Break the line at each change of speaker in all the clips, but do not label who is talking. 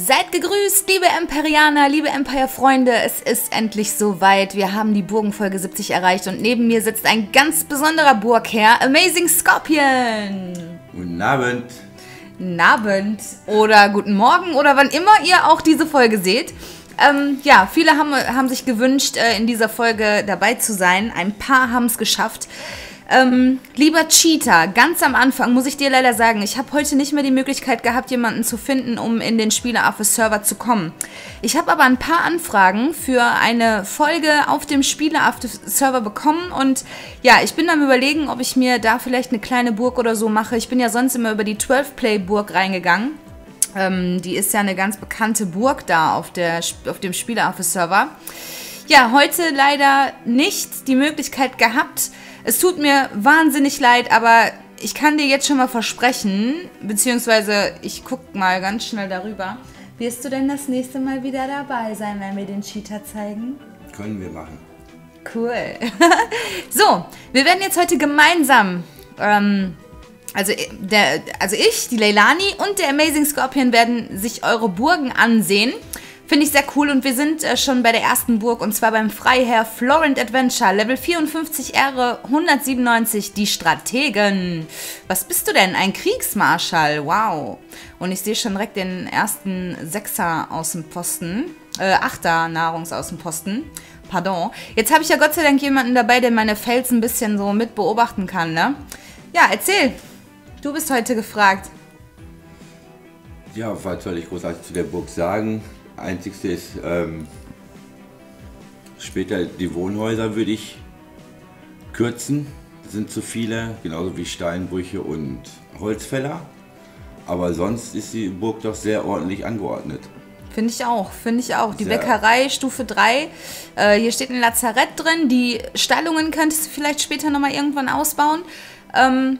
Seid gegrüßt, liebe Emperianer, liebe Empire-Freunde. Es ist endlich soweit. Wir haben die Burgenfolge 70 erreicht und neben mir sitzt ein ganz besonderer Burgherr, Amazing Scorpion.
Guten Abend.
Guten Abend oder guten Morgen oder wann immer ihr auch diese Folge seht. Ähm, ja, viele haben, haben sich gewünscht, äh, in dieser Folge dabei zu sein. Ein paar haben es geschafft. Ähm, lieber Cheater, ganz am Anfang muss ich dir leider sagen, ich habe heute nicht mehr die Möglichkeit gehabt, jemanden zu finden, um in den Spieleaffe-Server zu kommen. Ich habe aber ein paar Anfragen für eine Folge auf dem Spieleaffe-Server bekommen und ja, ich bin am überlegen, ob ich mir da vielleicht eine kleine Burg oder so mache. Ich bin ja sonst immer über die 12-Play-Burg reingegangen. Ähm, die ist ja eine ganz bekannte Burg da auf, der, auf dem Spieleaffe-Server. Ja, heute leider nicht die Möglichkeit gehabt, es tut mir wahnsinnig leid, aber ich kann dir jetzt schon mal versprechen, beziehungsweise ich guck mal ganz schnell darüber. Wirst du denn das nächste Mal wieder dabei sein, wenn wir den Cheater zeigen?
Können wir machen.
Cool. so, wir werden jetzt heute gemeinsam, ähm, also, der, also ich, die Leilani und der Amazing Scorpion werden sich eure Burgen ansehen. Finde ich sehr cool und wir sind äh, schon bei der ersten Burg und zwar beim Freiherr Florent Adventure, Level 54 R 197, die Strategen. Was bist du denn? Ein Kriegsmarschall, wow. Und ich sehe schon direkt den ersten Sechser aus dem Posten, äh, Achter Nahrungsaußenposten. Pardon. Jetzt habe ich ja Gott sei Dank jemanden dabei, der meine Fels ein bisschen so mit beobachten kann, ne? Ja, erzähl. Du bist heute gefragt.
Ja, was soll ich großartig zu der Burg sagen? Einzigste ist ähm, später die Wohnhäuser würde ich kürzen. Das sind zu viele, genauso wie Steinbrüche und Holzfäller. Aber sonst ist die Burg doch sehr ordentlich angeordnet.
Finde ich auch, finde ich auch. Die sehr Bäckerei Stufe 3. Äh, hier steht ein Lazarett drin. Die Stallungen könntest du vielleicht später nochmal irgendwann ausbauen. Ähm,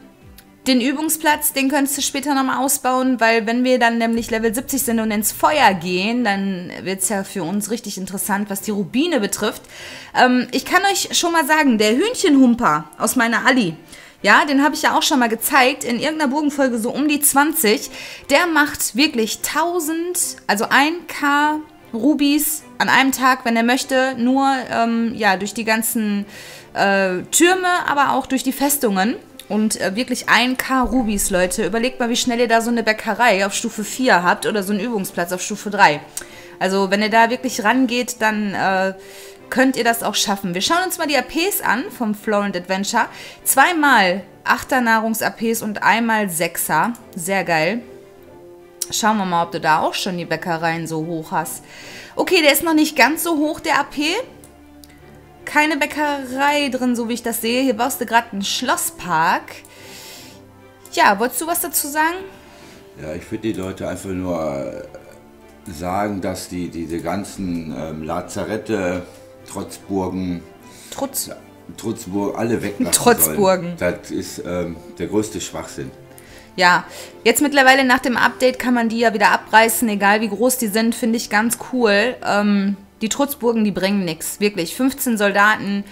den Übungsplatz, den könntest du später nochmal ausbauen, weil wenn wir dann nämlich Level 70 sind und ins Feuer gehen, dann wird es ja für uns richtig interessant, was die Rubine betrifft. Ähm, ich kann euch schon mal sagen, der Hühnchenhumper aus meiner Alli, ja, den habe ich ja auch schon mal gezeigt, in irgendeiner Bogenfolge so um die 20, der macht wirklich 1000, also 1k Rubis an einem Tag, wenn er möchte, nur ähm, ja, durch die ganzen äh, Türme, aber auch durch die Festungen. Und äh, wirklich 1K Rubis, Leute. Überlegt mal, wie schnell ihr da so eine Bäckerei auf Stufe 4 habt oder so einen Übungsplatz auf Stufe 3. Also, wenn ihr da wirklich rangeht, dann äh, könnt ihr das auch schaffen. Wir schauen uns mal die APs an vom Florent Adventure. Zweimal 8er Nahrungs-APs und einmal 6er. Sehr geil. Schauen wir mal, ob du da auch schon die Bäckereien so hoch hast. Okay, der ist noch nicht ganz so hoch, der AP keine Bäckerei drin, so wie ich das sehe. Hier baust du gerade einen Schlosspark. Ja, wolltest du was dazu sagen?
Ja, ich würde die Leute einfach nur äh, sagen, dass die diese ganzen ähm, Lazarette, Trotzburgen,
Trutz. Ja,
Trutzburg, alle weglassen
Trotzburgen.
Sollen. Das ist ähm, der größte Schwachsinn.
Ja, jetzt mittlerweile nach dem Update kann man die ja wieder abreißen, egal wie groß die sind, finde ich ganz cool. Ähm, die Trutzburgen, die bringen nichts. Wirklich. 15 Soldaten,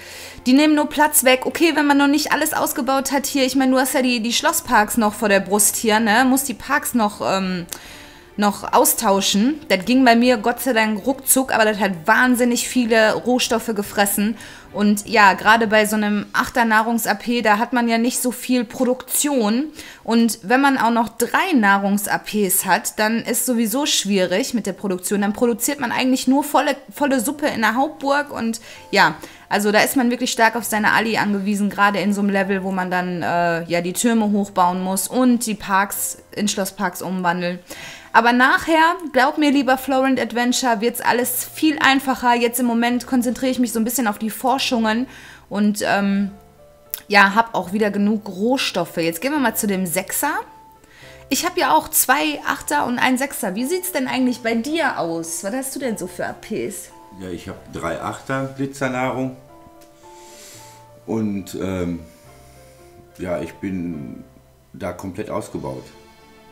die nehmen nur Platz weg. Okay, wenn man noch nicht alles ausgebaut hat hier, ich meine, du hast ja die, die Schlossparks noch vor der Brust hier, ne? Muss die Parks noch, ähm, noch austauschen. Das ging bei mir Gott sei Dank ruckzuck, aber das hat wahnsinnig viele Rohstoffe gefressen. Und ja, gerade bei so einem Achter Nahrungs-AP, da hat man ja nicht so viel Produktion. Und wenn man auch noch drei Nahrungs-APs hat, dann ist sowieso schwierig mit der Produktion. Dann produziert man eigentlich nur volle, volle Suppe in der Hauptburg. Und ja, also da ist man wirklich stark auf seine Ali angewiesen, gerade in so einem Level, wo man dann äh, ja die Türme hochbauen muss und die Parks in Schlossparks umwandeln. Aber nachher, glaub mir, lieber Florent Adventure, wird es alles viel einfacher. Jetzt im Moment konzentriere ich mich so ein bisschen auf die Forschungen und ähm, ja, habe auch wieder genug Rohstoffe. Jetzt gehen wir mal zu dem Sechser. Ich habe ja auch zwei Achter und ein Sechser. Wie sieht es denn eigentlich bei dir aus? Was hast du denn so für APs?
Ja, ich habe drei Achter Glitzernahrung. Und ähm, ja, ich bin da komplett ausgebaut.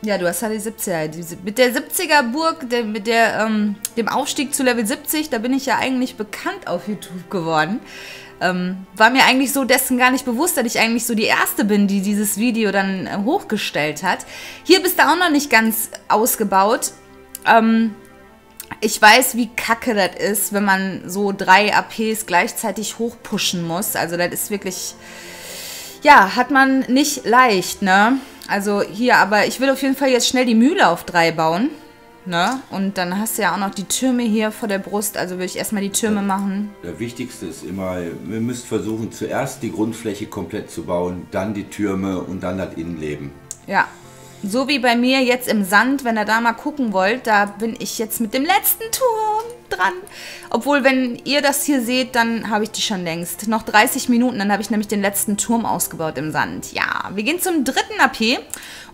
Ja, du hast halt die 70er. Die, mit der 70er Burg, der, mit der, ähm, dem Aufstieg zu Level 70, da bin ich ja eigentlich bekannt auf YouTube geworden. Ähm, war mir eigentlich so dessen gar nicht bewusst, dass ich eigentlich so die Erste bin, die dieses Video dann äh, hochgestellt hat. Hier bist du auch noch nicht ganz ausgebaut. Ähm, ich weiß, wie kacke das ist, wenn man so drei APs gleichzeitig hochpushen muss. Also das ist wirklich, ja, hat man nicht leicht, ne? Also hier, aber ich will auf jeden Fall jetzt schnell die Mühle auf drei bauen. Ne? Und dann hast du ja auch noch die Türme hier vor der Brust. Also würde ich erstmal die Türme machen.
Der wichtigste ist immer, wir müssen versuchen, zuerst die Grundfläche komplett zu bauen, dann die Türme und dann das Innenleben.
Ja, so wie bei mir jetzt im Sand, wenn ihr da mal gucken wollt, da bin ich jetzt mit dem letzten Turm dran. Obwohl, wenn ihr das hier seht, dann habe ich die schon längst. Noch 30 Minuten, dann habe ich nämlich den letzten Turm ausgebaut im Sand. Ja, wir gehen zum dritten AP.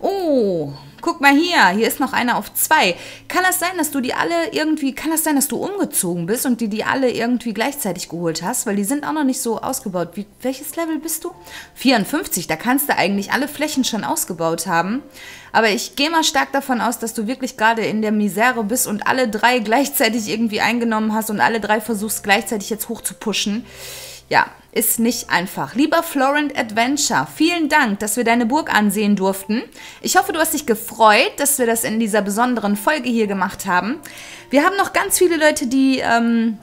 Oh, Guck mal hier, hier ist noch einer auf zwei. Kann das sein, dass du die alle irgendwie, kann das sein, dass du umgezogen bist und die die alle irgendwie gleichzeitig geholt hast? Weil die sind auch noch nicht so ausgebaut. Wie, welches Level bist du? 54, da kannst du eigentlich alle Flächen schon ausgebaut haben. Aber ich gehe mal stark davon aus, dass du wirklich gerade in der Misere bist und alle drei gleichzeitig irgendwie eingenommen hast und alle drei versuchst gleichzeitig jetzt hoch zu pushen. Ja, ist nicht einfach. Lieber Florent Adventure, vielen Dank, dass wir deine Burg ansehen durften. Ich hoffe, du hast dich gefreut, dass wir das in dieser besonderen Folge hier gemacht haben. Wir haben noch ganz viele Leute, die, ähm,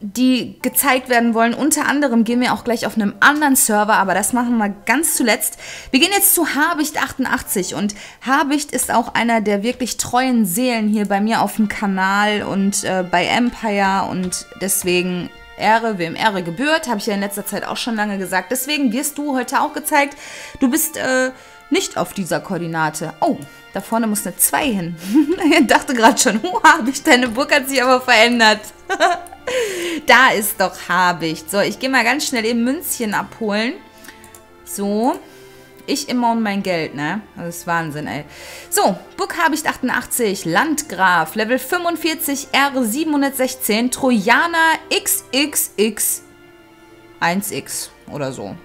die gezeigt werden wollen. Unter anderem gehen wir auch gleich auf einem anderen Server, aber das machen wir ganz zuletzt. Wir gehen jetzt zu Habicht 88 und Habicht ist auch einer der wirklich treuen Seelen hier bei mir auf dem Kanal und äh, bei Empire und deswegen Ehre, wem Ehre gebührt, habe ich ja in letzter Zeit auch schon lange gesagt. Deswegen wirst du heute auch gezeigt, du bist äh, nicht auf dieser Koordinate. Oh, da vorne muss eine 2 hin. ich dachte gerade schon, oh, Habicht, deine Burg hat sich aber verändert. da ist doch Habicht. So, ich gehe mal ganz schnell eben Münzchen abholen. So, ich immer und mein Geld, ne? Das ist Wahnsinn, ey. So, Burghabicht 88, Landgraf, Level 45, R716, Trojaner XXX 1X oder so.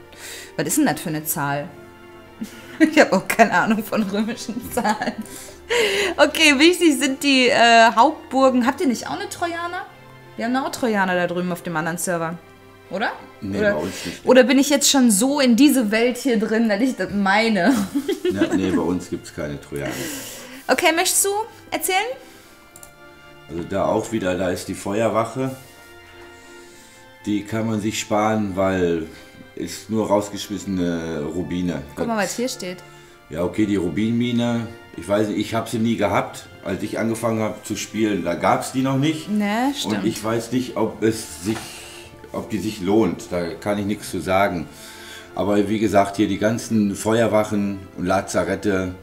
Was ist denn das für eine Zahl? Ich habe auch keine Ahnung von römischen Zahlen. Okay, wichtig sind die äh, Hauptburgen. Habt ihr nicht auch eine Trojaner? Wir haben auch Trojaner da drüben auf dem anderen Server. Oder?
Nee,
oder,
bei uns nicht.
Oder bin ich jetzt schon so in diese Welt hier drin, dass ich das meine?
Ja, nee, bei uns gibt es keine Trojaner.
Okay, möchtest du erzählen?
Also da auch wieder, da ist die Feuerwache. Die kann man sich sparen, weil ist nur rausgeschmissene Rubine.
Guck mal, was hier steht.
Ja, okay, die Rubinmine, ich weiß nicht, ich habe sie nie gehabt. Als ich angefangen habe zu spielen, da gab es die noch nicht.
Ne, stimmt.
Und ich weiß nicht, ob es sich ob die sich lohnt. Da kann ich nichts zu sagen. Aber wie gesagt, hier die ganzen Feuerwachen und Lazarette,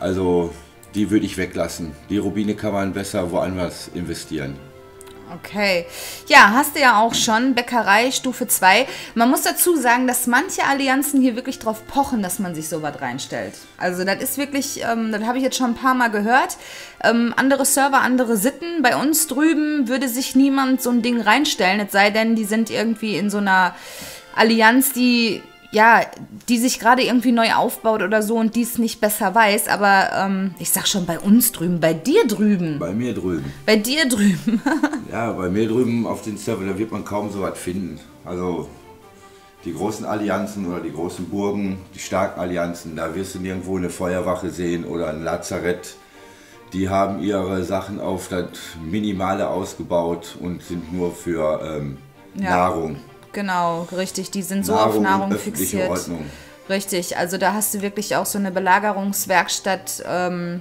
also die würde ich weglassen. Die Rubine kann man besser woanders investieren.
Okay. Ja, hast du ja auch schon. Bäckerei Stufe 2. Man muss dazu sagen, dass manche Allianzen hier wirklich drauf pochen, dass man sich so was reinstellt. Also das ist wirklich, ähm, das habe ich jetzt schon ein paar Mal gehört. Ähm, andere Server, andere Sitten. Bei uns drüben würde sich niemand so ein Ding reinstellen, es sei denn, die sind irgendwie in so einer Allianz, die ja, die sich gerade irgendwie neu aufbaut oder so und dies nicht besser weiß. Aber ähm, ich sag schon bei uns drüben, bei dir drüben.
Bei mir drüben.
Bei dir drüben.
ja, bei mir drüben auf den Server, da wird man kaum so was finden. Also die großen Allianzen oder die großen Burgen, die starken Allianzen, da wirst du nirgendwo eine Feuerwache sehen oder ein Lazarett. Die haben ihre Sachen auf das Minimale ausgebaut und sind nur für ähm, ja. Nahrung.
Genau, richtig. Die sind so Nahrung auf Nahrung fixiert. Ordnung. Richtig, also da hast du wirklich auch so eine Belagerungswerkstatt. Ähm,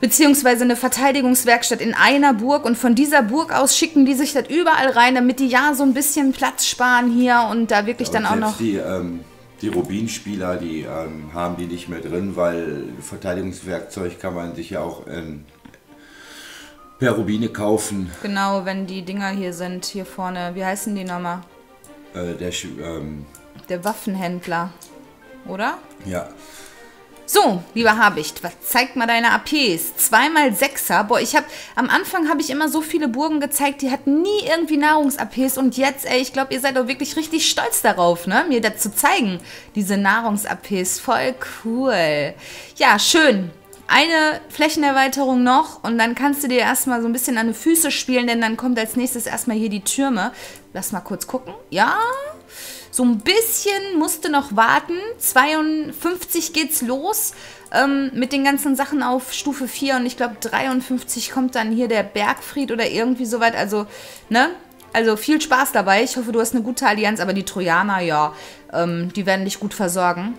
beziehungsweise eine Verteidigungswerkstatt in einer Burg und von dieser Burg aus schicken die sich das überall rein, damit die ja so ein bisschen Platz sparen hier und da wirklich ja, und dann auch noch.
Die, ähm, die Rubinspieler, die ähm, haben die nicht mehr drin, weil Verteidigungswerkzeug kann man sich ja auch ähm, per Rubine kaufen.
Genau, wenn die Dinger hier sind, hier vorne. Wie heißen die nochmal?
Äh, der, ähm,
der Waffenhändler, oder?
Ja.
So, lieber Habicht, was zeigt mal deine APs? Zweimal Sechser. Boah, ich habe am Anfang habe ich immer so viele Burgen gezeigt, die hatten nie irgendwie Nahrungs-APs und jetzt, ey, ich glaube, ihr seid doch wirklich richtig stolz darauf, ne, mir das zu zeigen. Diese Nahrungs-APs, voll cool. Ja, schön eine Flächenerweiterung noch und dann kannst du dir erstmal so ein bisschen an die Füße spielen, denn dann kommt als nächstes erstmal hier die Türme. Lass mal kurz gucken. Ja, So ein bisschen musste noch warten. 52 geht's los ähm, mit den ganzen Sachen auf Stufe 4 und ich glaube 53 kommt dann hier der Bergfried oder irgendwie soweit. Also, ne? Also viel Spaß dabei. Ich hoffe, du hast eine gute Allianz, aber die Trojaner, ja, ähm, die werden dich gut versorgen.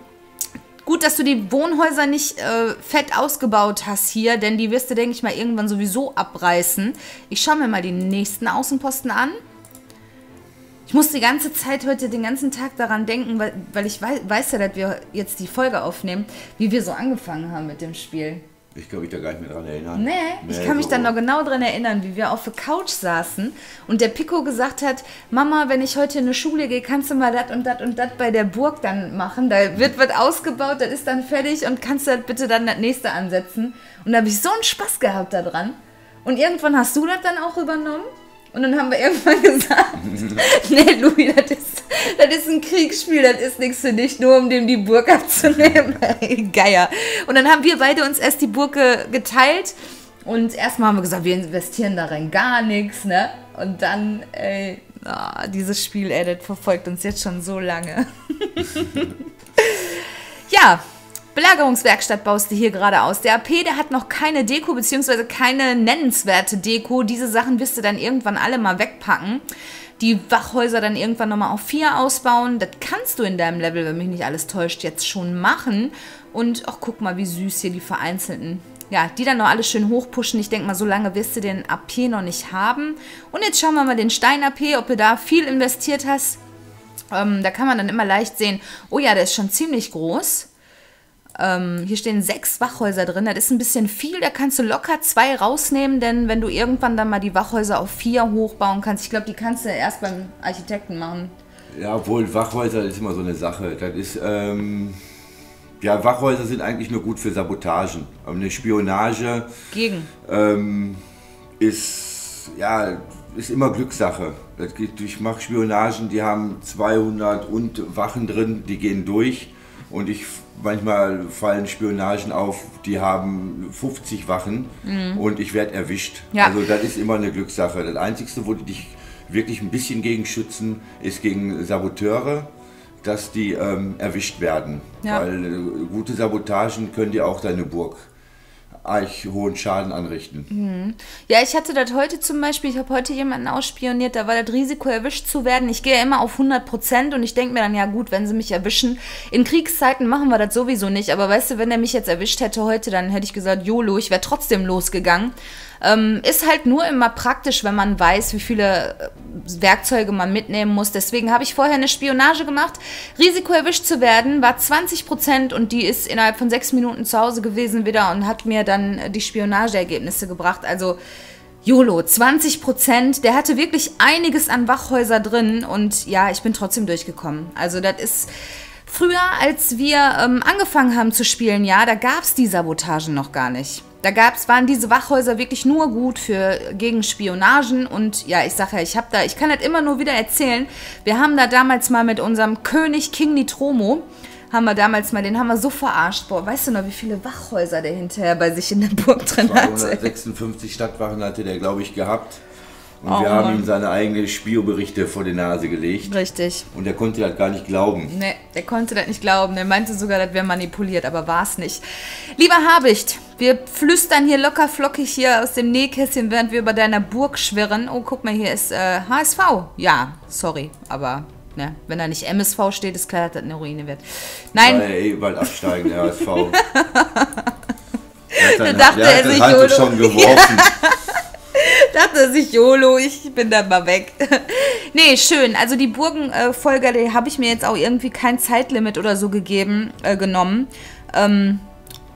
Gut, dass du die Wohnhäuser nicht äh, fett ausgebaut hast hier, denn die wirst du, denke ich mal, irgendwann sowieso abreißen. Ich schaue mir mal die nächsten Außenposten an. Ich muss die ganze Zeit heute den ganzen Tag daran denken, weil, weil ich weiß, weiß ja, dass wir jetzt die Folge aufnehmen, wie wir so angefangen haben mit dem Spiel.
Ich kann mich da gar nicht mehr dran erinnern.
Nee, nee ich kann mich so dann noch genau daran erinnern, wie wir auf der Couch saßen und der Pico gesagt hat, Mama, wenn ich heute in eine Schule gehe, kannst du mal das und das und das bei der Burg dann machen. Da wird was ausgebaut, das ist dann fertig und kannst du das bitte dann das nächste ansetzen. Und da habe ich so einen Spaß gehabt daran. Und irgendwann hast du das dann auch übernommen. Und dann haben wir irgendwann gesagt, nee, Louis, das ist, das ist ein Kriegsspiel, das ist nichts für dich, nur um dem die Burg abzunehmen. Geier. Und dann haben wir beide uns erst die Burg geteilt und erstmal haben wir gesagt, wir investieren darin gar nichts, ne? Und dann, ey, oh, dieses Spiel, ey, das verfolgt uns jetzt schon so lange. ja, Belagerungswerkstatt baust du hier gerade aus. Der AP, der hat noch keine Deko, beziehungsweise keine nennenswerte Deko. Diese Sachen wirst du dann irgendwann alle mal wegpacken. Die Wachhäuser dann irgendwann nochmal auf 4 ausbauen. Das kannst du in deinem Level, wenn mich nicht alles täuscht, jetzt schon machen. Und ach, guck mal, wie süß hier die vereinzelten. Ja, die dann noch alles schön hochpushen. Ich denke mal, so lange wirst du den AP noch nicht haben. Und jetzt schauen wir mal den Stein-AP, ob du da viel investiert hast. Ähm, da kann man dann immer leicht sehen, oh ja, der ist schon ziemlich groß. Ähm, hier stehen sechs Wachhäuser drin. Das ist ein bisschen viel. Da kannst du locker zwei rausnehmen, denn wenn du irgendwann dann mal die Wachhäuser auf vier hochbauen kannst, ich glaube, die kannst du erst beim Architekten machen.
Ja, obwohl Wachhäuser ist immer so eine Sache. Das ist, ähm, ja, Wachhäuser sind eigentlich nur gut für Sabotagen. Aber eine Spionage
gegen
ähm, ist, ja, ist immer Glückssache. Ich mache Spionagen, die haben 200 und Wachen drin, die gehen durch und ich manchmal fallen Spionagen auf, die haben 50 Wachen mhm. und ich werde erwischt. Ja. Also das ist immer eine Glückssache. Das Einzige, wo die dich wirklich ein bisschen gegen schützen, ist gegen Saboteure, dass die ähm, erwischt werden. Ja. Weil äh, gute Sabotagen können dir auch deine Burg arg hohen Schaden anrichten.
Mhm. Ja, ich hatte das heute zum Beispiel, ich habe heute jemanden ausspioniert, da war das Risiko erwischt zu werden. Ich gehe ja immer auf 100 Prozent und ich denke mir dann, ja gut, wenn sie mich erwischen. In Kriegszeiten machen wir das sowieso nicht, aber weißt du, wenn er mich jetzt erwischt hätte heute, dann hätte ich gesagt, YOLO, ich wäre trotzdem losgegangen. Ähm, ist halt nur immer praktisch, wenn man weiß, wie viele äh, Werkzeuge man mitnehmen muss. Deswegen habe ich vorher eine Spionage gemacht. Risiko erwischt zu werden war 20 Prozent und die ist innerhalb von sechs Minuten zu Hause gewesen wieder und hat mir dann die Spionageergebnisse gebracht. Also YOLO, 20 Prozent. Der hatte wirklich einiges an Wachhäuser drin und ja, ich bin trotzdem durchgekommen. Also das ist früher, als wir ähm, angefangen haben zu spielen, ja, da gab es die Sabotagen noch gar nicht. Da gab's, waren diese Wachhäuser wirklich nur gut für gegen Spionagen und ja, ich sage ja, ich habe da, ich kann das immer nur wieder erzählen. Wir haben da damals mal mit unserem König King Nitromo, haben wir damals mal, den haben wir so verarscht. Boah, weißt du noch, wie viele Wachhäuser der hinterher bei sich in der Burg drin hatte?
256 Stadtwachen hatte der, glaube ich, gehabt. Und oh, wir haben ihm seine eigenen Spioberichte vor die Nase gelegt.
Richtig.
Und er konnte das gar nicht glauben.
Nee, der konnte das nicht glauben. Der meinte sogar, das wäre manipuliert, aber war es nicht. Lieber Habicht, wir flüstern hier locker flockig hier aus dem Nähkästchen, während wir über deiner Burg schwirren. Oh, guck mal, hier ist äh, HSV. Ja, sorry, aber ne, wenn da nicht MSV steht, ist klar, dass das eine Ruine wird. Nein.
Ja, eh bald absteigen, der HSV.
da dachte er sich,
halt schon geworfen. Ja.
Dachte sich, YOLO, ich bin dann mal weg. nee, schön. Also die Burgenfolge, äh, habe ich mir jetzt auch irgendwie kein Zeitlimit oder so gegeben, äh, genommen. Ähm,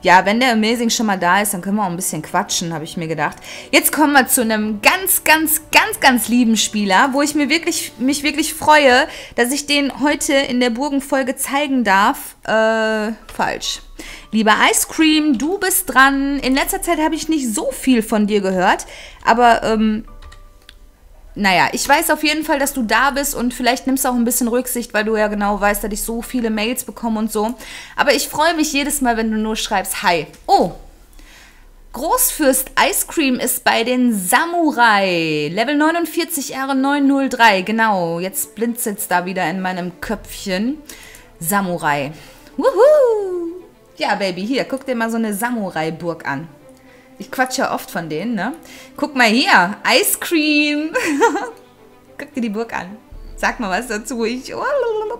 ja, wenn der Amazing schon mal da ist, dann können wir auch ein bisschen quatschen, habe ich mir gedacht. Jetzt kommen wir zu einem ganz, ganz, ganz, ganz lieben Spieler, wo ich mir wirklich, mich wirklich freue, dass ich den heute in der Burgenfolge zeigen darf. Äh, falsch. Lieber Ice Cream, du bist dran. In letzter Zeit habe ich nicht so viel von dir gehört, aber ähm, naja, ich weiß auf jeden Fall, dass du da bist und vielleicht nimmst du auch ein bisschen Rücksicht, weil du ja genau weißt, dass ich so viele Mails bekomme und so. Aber ich freue mich jedes Mal, wenn du nur schreibst, hi. Oh, Großfürst Ice Cream ist bei den Samurai. Level 49 R903, genau. Jetzt blinzelt es da wieder in meinem Köpfchen. Samurai. Wuhu! Ja, Baby, hier, guck dir mal so eine Samurai-Burg an. Ich quatsche ja oft von denen, ne? Guck mal hier, Ice Cream. guck dir die Burg an. Sag mal was dazu. Ich, oh,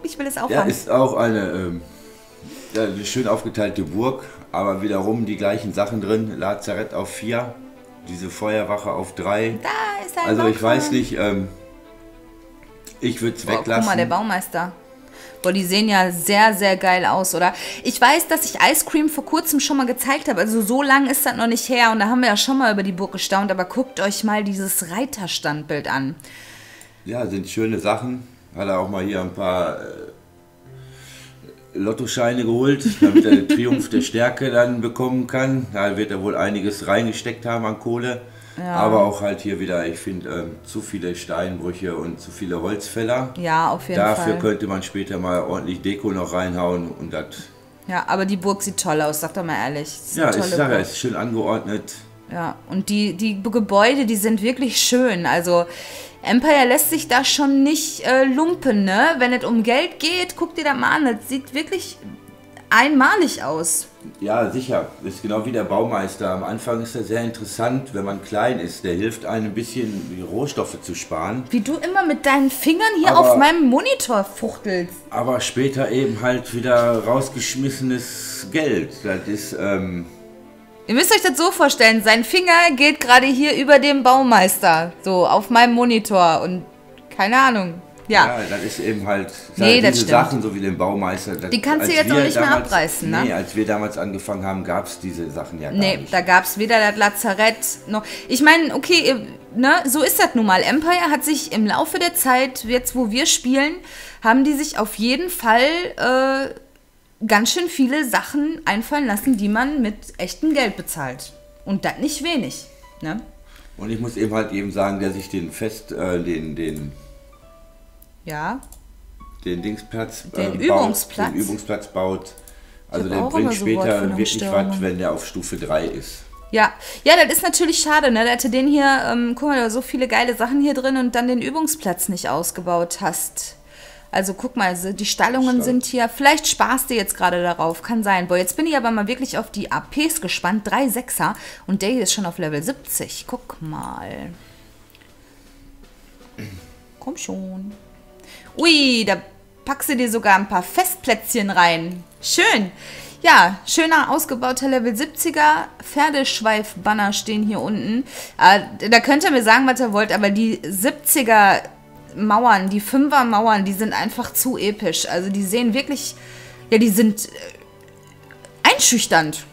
ich will es auch
Ja,
haben.
ist auch eine, ähm, eine schön aufgeteilte Burg, aber wiederum die gleichen Sachen drin. Lazarett auf 4, diese Feuerwache auf 3.
Da ist ein
Also ich
Balkon.
weiß nicht, ähm, ich würde es
Boah, guck
weglassen.
mal, der Baumeister. Boah, die sehen ja sehr, sehr geil aus, oder? Ich weiß, dass ich Ice Cream vor kurzem schon mal gezeigt habe. Also so lang ist das noch nicht her. Und da haben wir ja schon mal über die Burg gestaunt. Aber guckt euch mal dieses Reiterstandbild an.
Ja, sind schöne Sachen. Hat er auch mal hier ein paar äh, Lottoscheine geholt, damit er den Triumph der Stärke dann bekommen kann. Da wird er wohl einiges reingesteckt haben an Kohle. Aber auch halt hier wieder, ich finde, ähm, zu viele Steinbrüche und zu viele Holzfäller.
Ja, auf jeden
Dafür
Fall.
könnte man später mal ordentlich Deko noch reinhauen und das.
Ja, aber die Burg sieht toll aus, sag doch mal ehrlich.
Ja, ich sage, ja, ist schön angeordnet.
Ja, und die, die Gebäude, die sind wirklich schön. Also Empire lässt sich da schon nicht äh, lumpen, ne? Wenn es um Geld geht, guck dir das mal an. Das sieht wirklich einmalig aus.
Ja, sicher. Ist genau wie der Baumeister. Am Anfang ist er sehr interessant, wenn man klein ist. Der hilft einem ein bisschen, Rohstoffe zu sparen.
Wie du immer mit deinen Fingern hier
Aber-
auf meinem Monitor fuchtelst.
Aber später eben halt wieder rausgeschmissenes Geld. Das ist, ähm,
Ihr müsst euch das so vorstellen, sein Finger geht gerade hier über dem Baumeister, so auf meinem Monitor und keine Ahnung. Ja,
ja, das ist eben halt
Nee, das
diese
stimmt.
Sachen, so wie den Baumeister. Das,
Die kannst du jetzt auch nicht mehr abreißen, ne?
Nee, als wir damals angefangen haben, gab es diese Sachen ja gar
nee,
nicht.
da gab es weder das Lazarett noch. Ich meine, okay, ne, so ist das nun mal. Empire hat sich im Laufe der Zeit, jetzt wo wir spielen, haben die sich auf jeden Fall äh, ganz schön viele Sachen einfallen lassen, die man mit echtem Geld bezahlt. Und das nicht wenig. Ne?
Und ich muss eben halt eben sagen, der sich den Fest, äh, den, den,
Ja.
den Dingsplatz,
Den
äh,
Übungsplatz?
Baut, den Übungsplatz baut. Also der bringt
so
später wirklich was, wenn der auf Stufe 3 ist.
Ja, ja, das ist natürlich schade, ne? Da hätte den hier, ähm, guck mal, da so viele geile Sachen hier drin und dann den Übungsplatz nicht ausgebaut hast. Also guck mal, die Stallungen
Stall.
sind hier. Vielleicht sparst du jetzt gerade darauf, kann sein. Boah, jetzt bin ich aber mal wirklich auf die APs gespannt. Drei Sechser und der hier ist schon auf Level 70. Guck mal. Komm schon. Ui, da packst du dir sogar ein paar Festplätzchen rein. Schön. Ja, schöner ausgebauter Level 70er Pferdeschweif-Banner stehen hier unten. Äh, da könnt ihr mir sagen, was ihr wollt, aber die 70er Mauern, die 5er Mauern, die sind einfach zu episch. Also die sehen wirklich, ja, die sind äh, einschüchternd.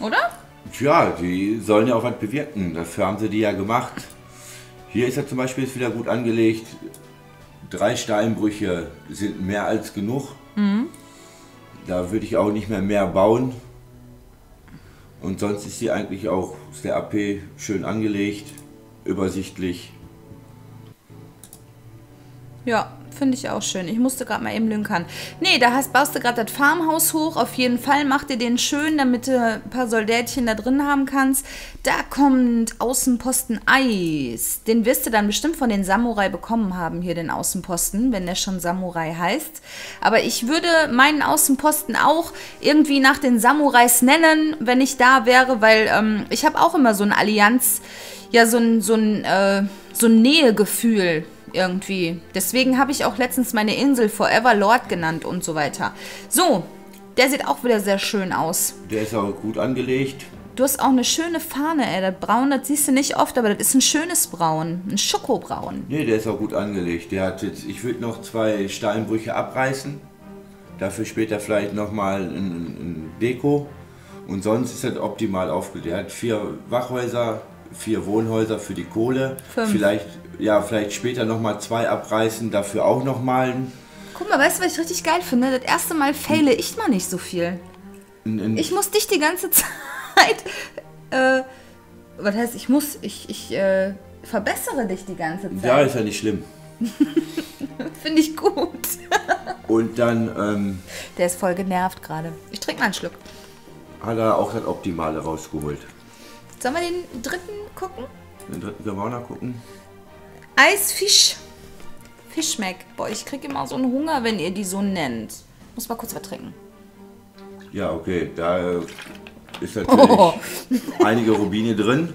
Oder?
Tja, die sollen ja auch was bewirken. Dafür haben sie die ja gemacht. Hier ist er zum Beispiel wieder gut angelegt. Drei Steinbrüche sind mehr als genug. Da würde ich auch nicht mehr mehr bauen. Und sonst ist sie eigentlich auch, ist der AP schön angelegt, übersichtlich.
Ja, finde ich auch schön. Ich musste gerade mal eben lünkern. Nee, da hast, baust du gerade das Farmhaus hoch. Auf jeden Fall mach dir den schön, damit du ein paar Soldätchen da drin haben kannst. Da kommt Außenposten Eis. Den wirst du dann bestimmt von den Samurai bekommen haben, hier den Außenposten, wenn der schon Samurai heißt. Aber ich würde meinen Außenposten auch irgendwie nach den Samurais nennen, wenn ich da wäre, weil ähm, ich habe auch immer so ein Allianz, ja, so ein, so ein, äh, so ein Nähegefühl irgendwie. Deswegen habe ich auch letztens meine Insel Forever Lord genannt und so weiter. So, der sieht auch wieder sehr schön aus.
Der ist auch gut angelegt.
Du hast auch eine schöne Fahne, ey. Das Braun, das siehst du nicht oft, aber das ist ein schönes Braun. Ein Schokobraun.
Ne, der ist auch gut angelegt. Der hat jetzt, ich würde noch zwei Steinbrüche abreißen. Dafür später vielleicht nochmal ein, ein Deko. Und sonst ist er optimal aufgelegt. Er hat vier Wachhäuser, vier Wohnhäuser für die Kohle.
Fünf.
Vielleicht, ja, vielleicht später nochmal zwei abreißen, dafür auch nochmal
Guck mal, weißt du, was ich richtig geil finde? Das erste Mal faile ich mal nicht so viel.
ein, ein
Ich muss dich die ganze Zeit. Äh, was heißt, ich muss, ich, ich äh, verbessere dich die ganze
Ja,
Zeit.
ist ja nicht schlimm.
Finde ich gut.
Und dann ähm,
Der ist voll genervt gerade. Ich trinke mal einen Schluck.
hat er auch das Optimale rausgeholt.
Sollen wir den dritten gucken?
Den dritten können wir auch noch gucken.
Eisfisch. Fischmeck. Boah, ich krieg immer so einen Hunger, wenn ihr die so nennt. Muss mal kurz was trinken.
Ja, okay, da ist natürlich
Oh.
einige Rubine drin.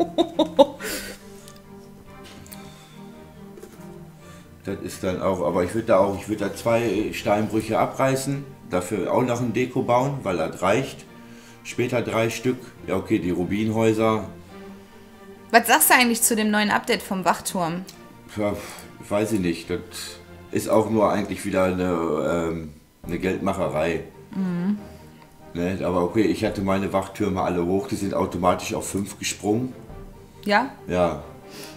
Das ist dann auch, aber ich würde da auch, ich würde da zwei Steinbrüche abreißen, dafür auch noch ein Deko bauen, weil das reicht. Später drei Stück. Ja, okay, die Rubinhäuser,
Was sagst du eigentlich zu dem neuen Update vom Wachturm?
Ja, weiß ich nicht. Das ist auch nur eigentlich wieder eine, ähm, eine Geldmacherei. Ne, aber okay, ich hatte meine Wachtürme alle hoch, die sind automatisch auf fünf gesprungen.
Ja?
Ja,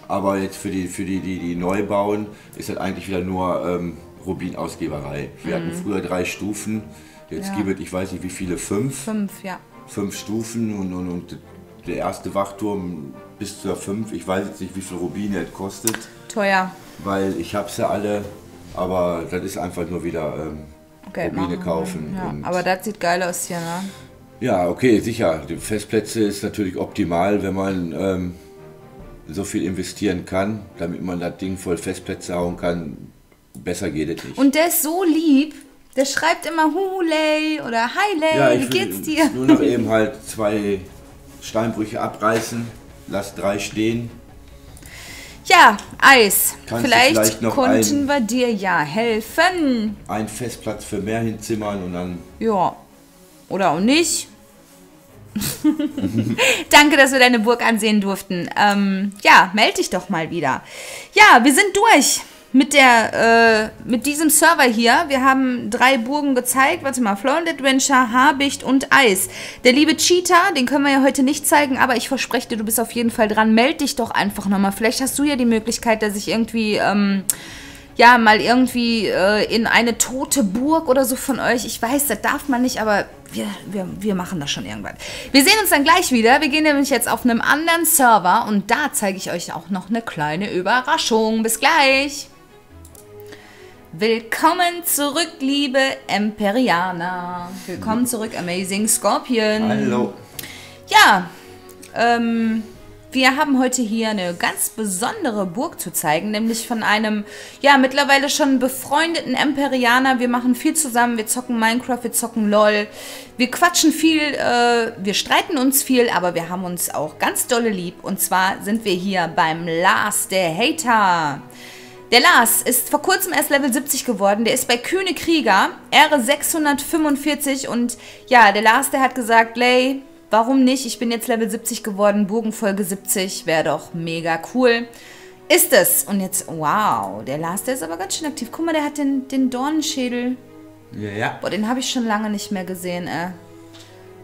aber jetzt für die, für die, die, die neu bauen, ist das eigentlich wieder nur ähm, Rubinausgeberei. Wir hatten früher drei Stufen, jetzt
Ja.
gibt es, ich weiß nicht wie viele, fünf.
Fünf, ja.
Fünf Stufen und, und, und der erste Wachturm bis zur fünf. Ich weiß jetzt nicht, wie viel Rubine es kostet,
Teuer.
weil ich habe sie alle, aber das ist einfach nur wieder ähm,
Geld
Rubine kaufen.
Ja, aber das sieht geil aus hier, ne?
Ja, okay, sicher. Die Festplätze ist natürlich optimal, wenn man ähm, so viel investieren kann, damit man das Ding voll Festplätze hauen kann. Besser geht es nicht.
Und der ist so lieb. Der schreibt immer Huley oder Hi Lay,
ja,
wie geht's dir?
nur noch eben halt zwei Steinbrüche abreißen, lass drei stehen.
Ja, Eis.
Kannst
vielleicht,
vielleicht
konnten
ein-
wir dir ja helfen.
Einen Festplatz für mehr hinzimmern und dann.
Ja. Oder auch nicht. Danke, dass wir deine Burg ansehen durften. Ähm, ja, melde dich doch mal wieder. Ja, wir sind durch mit der äh, mit diesem Server hier. Wir haben drei Burgen gezeigt. Warte mal, Flown Adventure, Habicht und Eis. Der liebe Cheetah, den können wir ja heute nicht zeigen, aber ich verspreche dir, du bist auf jeden Fall dran. Meld dich doch einfach nochmal. Vielleicht hast du ja die Möglichkeit, dass ich irgendwie ähm, ja, mal irgendwie äh, in eine tote Burg oder so von euch. Ich weiß, das darf man nicht, aber wir, wir, wir machen das schon irgendwann. Wir sehen uns dann gleich wieder. Wir gehen nämlich jetzt auf einem anderen Server und da zeige ich euch auch noch eine kleine Überraschung. Bis gleich. Willkommen zurück, liebe Emperianer. Willkommen zurück, Amazing Scorpion.
Hallo.
Ja, ähm, wir haben heute hier eine ganz besondere Burg zu zeigen, nämlich von einem, ja, mittlerweile schon befreundeten Emperianer. Wir machen viel zusammen, wir zocken Minecraft, wir zocken LOL, wir quatschen viel, äh, wir streiten uns viel, aber wir haben uns auch ganz dolle lieb. Und zwar sind wir hier beim Lars, der Hater. Der Lars ist vor kurzem erst Level 70 geworden. Der ist bei Kühne Krieger, Ehre 645. Und ja, der Lars, der hat gesagt, Lay, warum nicht? Ich bin jetzt Level 70 geworden, Burgenfolge 70, wäre doch mega cool. Ist es. Und jetzt, wow, der Lars, der ist aber ganz schön aktiv. Guck mal, der hat den, den Dornenschädel.
Ja, ja.
Boah, den habe ich schon lange nicht mehr gesehen, äh.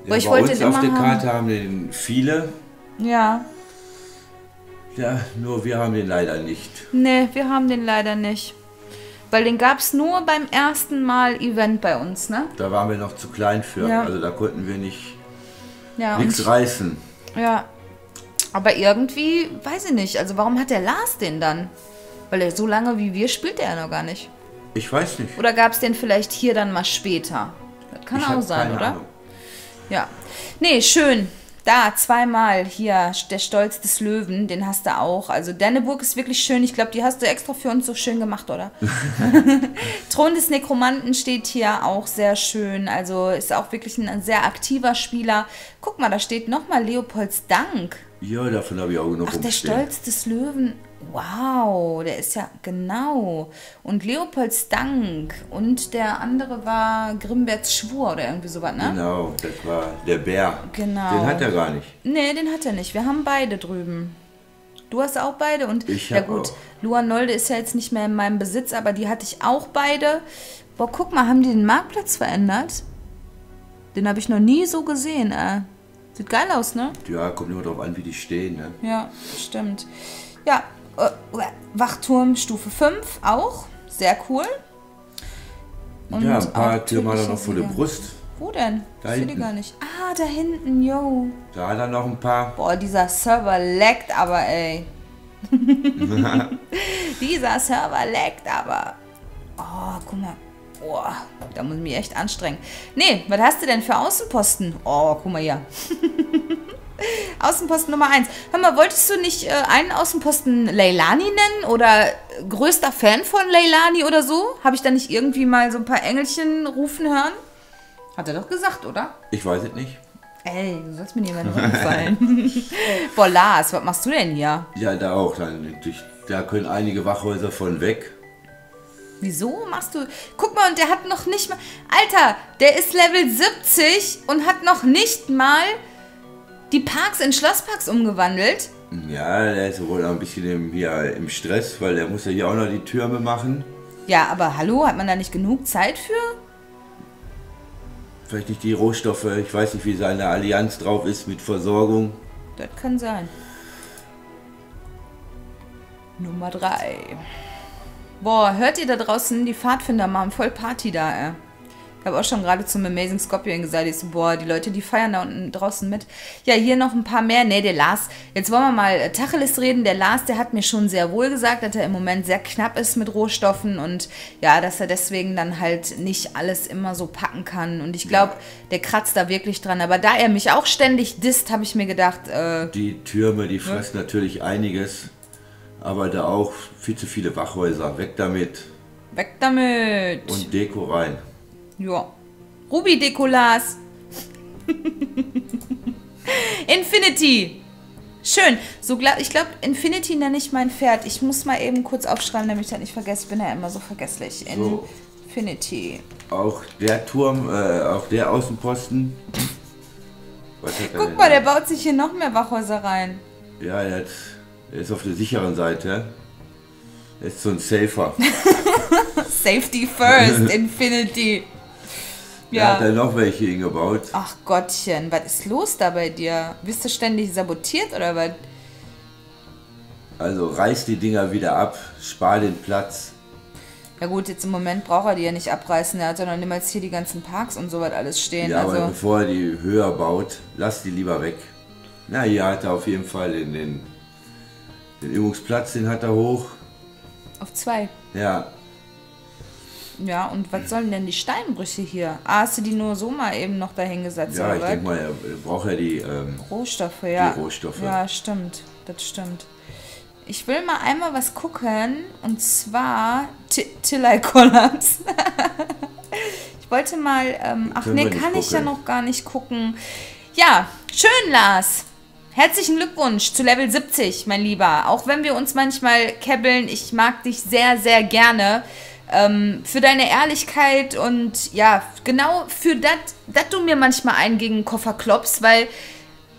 ja
ich
bei
wollte
uns
den
auf der
haben.
Karte haben den viele.
Ja.
Ja, nur wir haben den leider nicht.
Nee, wir haben den leider nicht. Weil den gab es nur beim ersten Mal Event bei uns, ne?
Da waren wir noch zu klein für.
Ja.
Also da konnten wir nicht
Ja,
nichts reißen.
ja. Aber irgendwie, weiß ich nicht. Also warum hat der Lars den dann? Weil er so lange wie wir spielt er ja noch gar nicht.
Ich weiß nicht.
Oder gab es den vielleicht hier dann mal später? Das kann
ich
auch sein, oder?
Ahnung.
Ja. Nee, schön. Da, zweimal hier, der Stolz des Löwen, den hast du auch. Also deine Burg ist wirklich schön. Ich glaube, die hast du extra für uns so schön gemacht, oder? Thron des Nekromanten steht hier auch sehr schön. Also ist auch wirklich ein sehr aktiver Spieler. Guck mal, da steht nochmal Leopolds Dank.
Ja, davon habe ich auch genug
Ach, der
rumstehen.
Stolz des Löwen. Wow, der ist ja genau. Und Leopolds Dank. Und der andere war Grimberts Schwur oder irgendwie sowas, ne?
Genau, das war der Bär.
Genau.
Den hat er gar nicht.
Nee, den hat er nicht. Wir haben beide drüben. Du hast auch beide und
Ich
ja gut,
auch.
Luanolde ist ja jetzt nicht mehr in meinem Besitz, aber die hatte ich auch beide. Boah, guck mal, haben die den Marktplatz verändert? Den habe ich noch nie so gesehen, äh. Sieht geil aus, ne?
Ja, kommt immer drauf an, wie die stehen. Ne?
Ja, stimmt. Ja, äh, Wachturm Stufe 5 auch. Sehr cool. Und
ja, ein paar Türme hat er noch vor der. Brust.
Wo denn?
Da
ich sehe die gar nicht. Ah, da hinten, yo.
Da hat er noch ein paar.
Boah, dieser Server leckt aber, ey. dieser Server leckt aber. Oh, guck mal. Boah, da muss ich mich echt anstrengen. Nee, was hast du denn für Außenposten? Oh, guck mal hier. Außenposten Nummer 1. Hör mal, wolltest du nicht äh, einen Außenposten Leilani nennen oder größter Fan von Leilani oder so? Habe ich da nicht irgendwie mal so ein paar Engelchen rufen hören? Hat er doch gesagt, oder?
Ich weiß es nicht.
Ey, du sollst mir nicht in Rücken fallen. Boah, Lars, was machst du denn hier?
Ja, da auch. Da können einige Wachhäuser von weg.
Wieso machst du. Guck mal, und der hat noch nicht mal. Alter, der ist Level 70 und hat noch nicht mal die Parks in Schlossparks umgewandelt.
Ja, der ist wohl noch ein bisschen im, hier im Stress, weil der muss ja hier auch noch die Türme machen.
Ja, aber hallo, hat man da nicht genug Zeit für?
Vielleicht nicht die Rohstoffe, ich weiß nicht, wie seine Allianz drauf ist mit Versorgung.
Das kann sein. Nummer 3. Boah, hört ihr da draußen? Die Pfadfinder machen voll Party da, ey. Ich habe auch schon gerade zum Amazing Scorpion gesagt, ich so, boah, die Leute, die feiern da unten draußen mit. Ja, hier noch ein paar mehr. Nee, der Lars, jetzt wollen wir mal äh, Tacheles reden. Der Lars, der hat mir schon sehr wohl gesagt, dass er im Moment sehr knapp ist mit Rohstoffen und ja, dass er deswegen dann halt nicht alles immer so packen kann. Und ich glaube, ja. der kratzt da wirklich dran. Aber da er mich auch ständig disst, habe ich mir gedacht, äh,
Die Türme, die fressen ja. natürlich einiges, aber da auch viel zu viele Wachhäuser. Weg damit.
Weg damit.
Und Deko rein.
Ja. Ruby Dekolas. Infinity. Schön. So glaub, ich glaube, Infinity nenne ich mein Pferd. Ich muss mal eben kurz aufschreiben, damit ich das nicht vergesse. Ich bin ja immer so vergesslich. So. Infinity.
Auch der Turm, äh, auch der Außenposten.
Guck mal, der baut sich hier noch mehr Wachhäuser rein.
Ja, der, ist auf der sicheren Seite. Er ist so ein Safer.
Safety first, Infinity.
Ja. Er hat da noch welche hingebaut.
Ach Gottchen, was ist los da bei dir? Bist du ständig sabotiert oder was?
Also reiß die Dinger wieder ab, spar den Platz.
Ja gut, jetzt im Moment braucht er die ja nicht abreißen, er hat ja noch niemals hier die ganzen Parks und so was alles stehen.
Ja,
also
aber bevor er die höher baut, lass die lieber weg. Na, hier hat er auf jeden Fall den, den, den Übungsplatz, den hat er hoch.
Auf zwei?
Ja,
ja, und was sollen denn die Steinbrüche hier? Ah, hast du die nur so mal eben noch dahingesetzt?
Ja, ich denke mal, er braucht ja die ähm,
Rohstoffe, ja.
Die Rohstoffe.
Ja, stimmt. Das stimmt. Ich will mal einmal was gucken und zwar Till I Collapse. ich wollte mal, ähm, ach nee, kann gucken. ich ja noch gar nicht gucken. Ja, schön, Lars. Herzlichen Glückwunsch zu Level 70, mein Lieber. Auch wenn wir uns manchmal kebbeln, ich mag dich sehr, sehr gerne ähm, für deine Ehrlichkeit und ja, genau für das, dass du mir manchmal einen gegen den Koffer klopfst, weil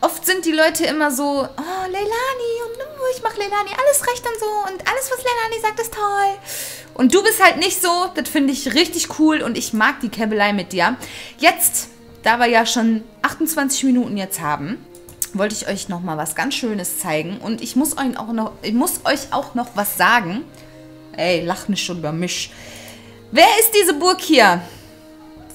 oft sind die Leute immer so, oh, Leilani und ich mache Leilani alles recht und so und alles, was Leilani sagt, ist toll. Und du bist halt nicht so, das finde ich richtig cool und ich mag die Käbelei mit dir. Jetzt, da wir ja schon 28 Minuten jetzt haben, wollte ich euch noch mal was ganz Schönes zeigen und ich muss euch auch noch, ich muss euch auch noch was sagen. Ey, lach nicht schon über mich. Wer ist diese Burg hier?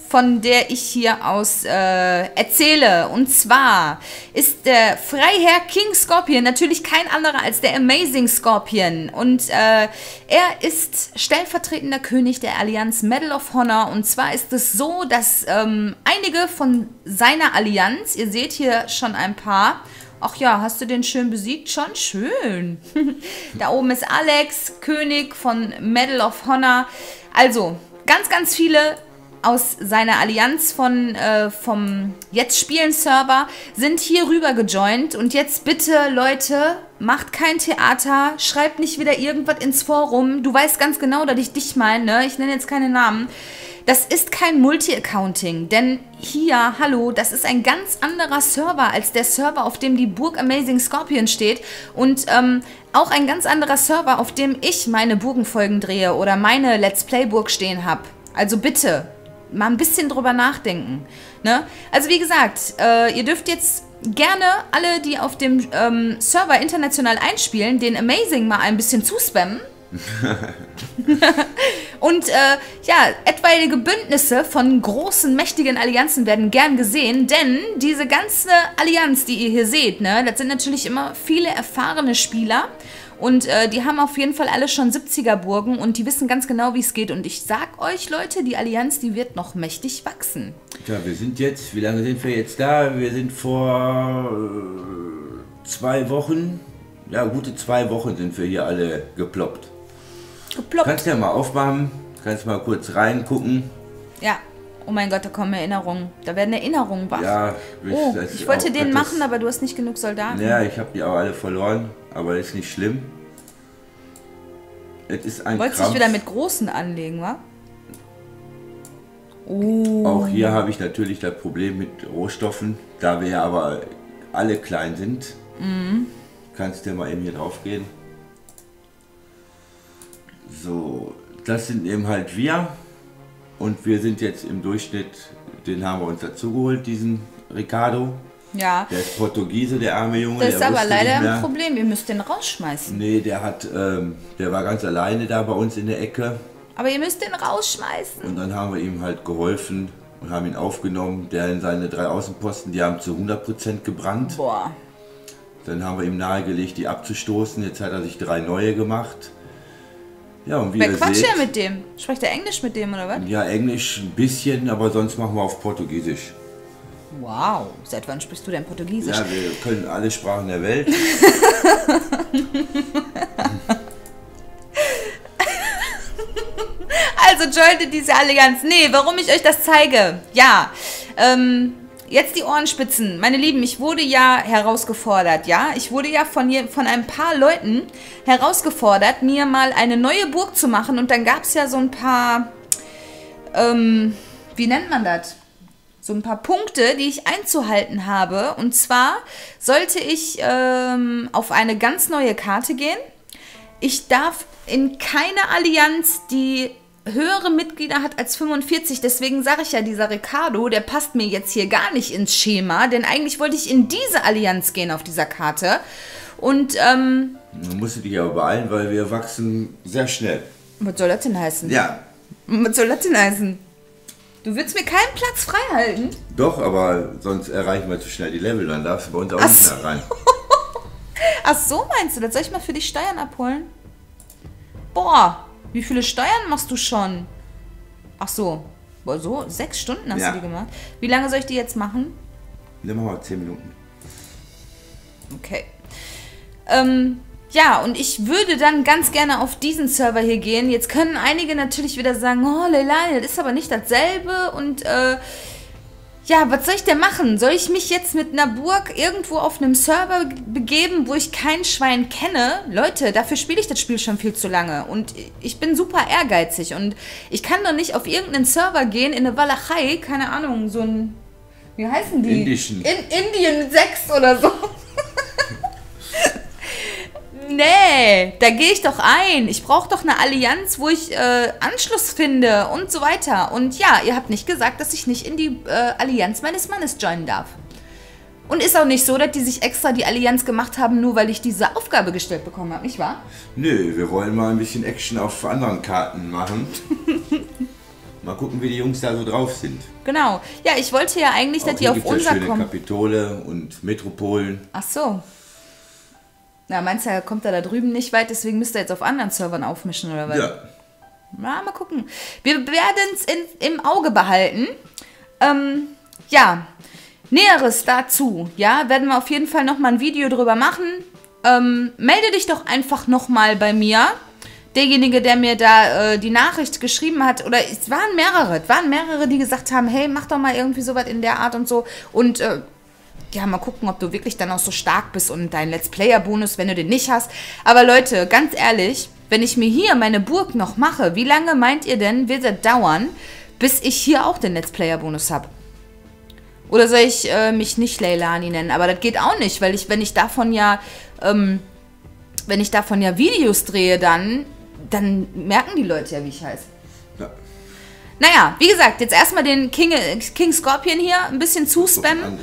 Von der ich hier aus äh, erzähle. Und zwar ist der Freiherr King Scorpion natürlich kein anderer als der Amazing Scorpion. Und äh, er ist stellvertretender König der Allianz Medal of Honor. Und zwar ist es so, dass ähm, einige von seiner Allianz, ihr seht hier schon ein paar, Ach ja, hast du den schön besiegt? Schon schön. da oben ist Alex, König von Medal of Honor. Also, ganz, ganz viele aus seiner Allianz von äh, vom Jetzt Spielen Server sind hier rüber gejoint. Und jetzt bitte, Leute, macht kein Theater, schreibt nicht wieder irgendwas ins Forum. Du weißt ganz genau, dass ich dich meine, ne? Ich nenne jetzt keine Namen. Das ist kein Multi-Accounting, denn hier, hallo, das ist ein ganz anderer Server als der Server, auf dem die Burg Amazing Scorpion steht und ähm, auch ein ganz anderer Server, auf dem ich meine Burgenfolgen drehe oder meine Let's Play Burg stehen habe. Also bitte, mal ein bisschen drüber nachdenken. Ne? Also wie gesagt, äh, ihr dürft jetzt gerne alle, die auf dem ähm, Server international einspielen, den Amazing mal ein bisschen zuspammen. und äh, ja, etwaige Bündnisse von großen, mächtigen Allianzen werden gern gesehen, denn diese ganze Allianz, die ihr hier seht, ne, das sind natürlich immer viele erfahrene Spieler. Und äh, die haben auf jeden Fall alle schon 70er-Burgen und die wissen ganz genau, wie es geht. Und ich sag euch, Leute, die Allianz, die wird noch mächtig wachsen.
Ja, wir sind jetzt, wie lange sind wir jetzt da? Wir sind vor äh, zwei Wochen, ja, gute zwei Wochen sind wir hier alle geploppt.
Geploppt.
Kannst ja mal aufmachen, kannst mal kurz reingucken.
Ja. Oh mein Gott, da kommen Erinnerungen. Da werden Erinnerungen wach.
Ja,
oh, ich wollte den machen, aber du hast nicht genug Soldaten.
Ja, ich habe die auch alle verloren, aber ist nicht schlimm. Es ist ein
Wolltest dich wieder mit Großen anlegen, wa? Oh.
Auch hier habe ich natürlich das Problem mit Rohstoffen, da wir ja aber alle klein sind.
Mhm.
Kannst du mal eben hier drauf gehen. So, das sind eben halt wir. Und wir sind jetzt im Durchschnitt, den haben wir uns dazu geholt, diesen Ricardo.
Ja.
Der ist Portugiese, der arme Junge.
Das ist aber leider ein Problem. Ihr müsst den rausschmeißen.
Nee, der hat, ähm, der war ganz alleine da bei uns in der Ecke.
Aber ihr müsst den rausschmeißen.
Und dann haben wir ihm halt geholfen und haben ihn aufgenommen. Der in seine drei Außenposten, die haben zu 100% gebrannt.
Boah.
Dann haben wir ihm nahegelegt, die abzustoßen. Jetzt hat er sich drei neue gemacht. Ja, und wie
Wer
ihr
quatscht
seht,
ja mit dem? Spricht er Englisch mit dem oder was?
ja, Englisch ein bisschen, aber sonst machen wir auf Portugiesisch.
Wow. Seit wann sprichst du denn Portugiesisch?
Ja, wir können alle Sprachen der Welt.
Also jointe diese Allianz. Nee, warum ich euch das zeige. Ja, ähm, jetzt die Ohrenspitzen. Meine Lieben, ich wurde ja herausgefordert, ja. Ich wurde ja von, je- von ein paar Leuten herausgefordert, mir mal eine neue Burg zu machen. Und dann gab es ja so ein paar, ähm, wie nennt man das? so ein paar Punkte, die ich einzuhalten habe. Und zwar sollte ich ähm, auf eine ganz neue Karte gehen. Ich darf in keine Allianz, die höhere Mitglieder hat als 45. Deswegen sage ich ja, dieser Ricardo, der passt mir jetzt hier gar nicht ins Schema. Denn eigentlich wollte ich in diese Allianz gehen auf dieser Karte. Und ähm,
Man musste dich aber beeilen, weil wir wachsen sehr schnell.
was soll das denn heißen?
Ja,
Was soll das denn heißen? Du willst mir keinen Platz frei halten?
doch, aber sonst erreichen wir zu schnell die Level. Dann darfst du bei uns auch
Ach
nicht
so.
mehr rein.
Ach so meinst du, das soll ich mal für die Steuern abholen? Boah, wie viele Steuern machst du schon? Ach so, boah, so sechs Stunden hast
Ja.
du die gemacht. Wie lange soll ich die jetzt machen?
Machen wir 10 Minuten.
Okay. Ähm, ja, und ich würde dann ganz gerne auf diesen Server hier gehen. Jetzt können einige natürlich wieder sagen, oh Leilani, das ist aber nicht dasselbe und äh, ja, was soll ich denn machen? Soll ich mich jetzt mit einer Burg irgendwo auf einem Server begeben, wo ich kein Schwein kenne? Leute, dafür spiele ich das Spiel schon viel zu lange. Und ich bin super ehrgeizig. Und ich kann doch nicht auf irgendeinen Server gehen in eine Walachei, keine Ahnung, so ein. Wie heißen die?
Indischen.
In Indien 6 oder so. Nee, da gehe ich doch ein. Ich brauche doch eine Allianz, wo ich äh, Anschluss finde und so weiter. Und ja, ihr habt nicht gesagt, dass ich nicht in die äh, Allianz meines Mannes joinen darf. Und ist auch nicht so, dass die sich extra die Allianz gemacht haben, nur weil ich diese Aufgabe gestellt bekommen habe, nicht wahr?
Nö, wir wollen mal ein bisschen Action auf anderen Karten machen. mal gucken, wie die Jungs da so drauf sind.
Genau. Ja, ich wollte ja eigentlich, dass
Auch
die auf unser
schöne
kommen.
Kapitole und Metropolen.
Ach so. Na, meinst du, er kommt da, da drüben nicht weit, deswegen müsst ihr jetzt auf anderen Servern aufmischen oder was?
Ja,
Na, mal gucken. Wir werden es im Auge behalten. Ähm, ja, Näheres dazu, ja, werden wir auf jeden Fall nochmal ein Video drüber machen. Ähm, melde dich doch einfach nochmal bei mir. Derjenige, der mir da äh, die Nachricht geschrieben hat, oder es waren mehrere, es waren mehrere, die gesagt haben, hey, mach doch mal irgendwie sowas in der Art und so. Und äh, ja, mal gucken, ob du wirklich dann auch so stark bist und deinen Let's Player-Bonus, wenn du den nicht hast. Aber Leute, ganz ehrlich, wenn ich mir hier meine Burg noch mache, wie lange meint ihr denn, wird es dauern, bis ich hier auch den Let's Player-Bonus habe? Oder soll ich äh, mich nicht Leilani nennen? Aber das geht auch nicht, weil ich, wenn ich davon ja, ähm, wenn ich davon ja Videos drehe, dann, dann merken die Leute ja, wie ich heiße.
Ja.
Naja, wie gesagt, jetzt erstmal den King, King Scorpion hier ein bisschen zuspammen.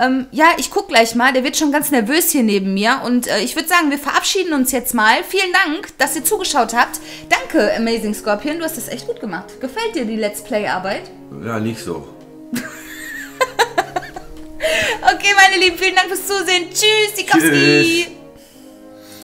Ähm, ja, ich guck gleich mal. Der wird schon ganz nervös hier neben mir. Und äh, ich würde sagen, wir verabschieden uns jetzt mal. Vielen Dank, dass ihr zugeschaut habt. Danke, Amazing Scorpion. Du hast das echt gut gemacht. Gefällt dir die Let's Play-Arbeit?
Ja, nicht so.
Okay, meine Lieben, vielen Dank fürs Zusehen. Tschüss, Sikowski.
Tschüss.